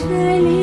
这里。